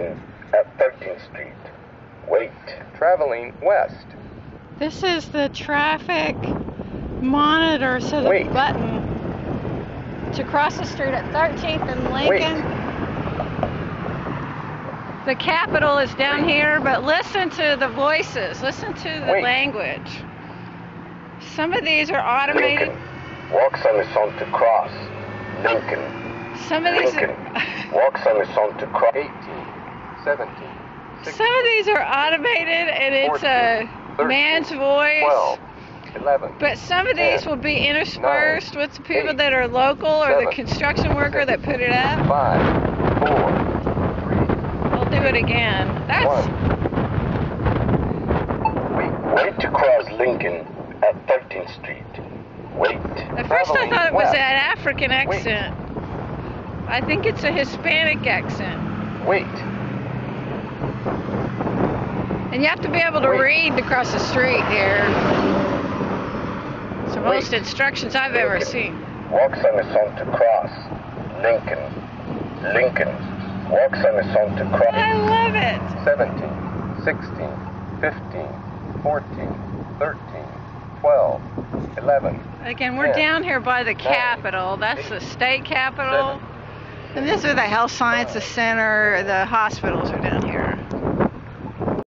at 13th Street. Wait. Traveling west. This is the traffic monitor, so the Wait. button to cross the street at 13th and Lincoln. The capitol is down here, but listen to the voices. Listen to the Wait. language. Some of these are automated. Lincoln. Walks on the sun to cross. Lincoln. Some of these. Lincoln. Walks on the sun to cross. 18, 17, 16, Some of these are automated, and it's a 14, man's voice. 12, 11, But some of these 10, will be interspersed with the people eight, that are local or the construction worker that put it up. 5, 4, I'll do it again. That's 1. Wait. Wait to cross Lincoln at 13th Street. Wait. at first I thought it was west. an African accent. I think it's a Hispanic accent. Wait. And you have to be able to read to cross the street here. It's the most instructions I've ever seen. Walks on the to cross. Lincoln. Lincoln. Walks on the to cross. I love it. 17, 16, 15, 14, 13, 12, 11, Again, we're Ten, down here by the Capitol. That's the state capitol. And this is the Health Sciences Center. The hospitals are down here.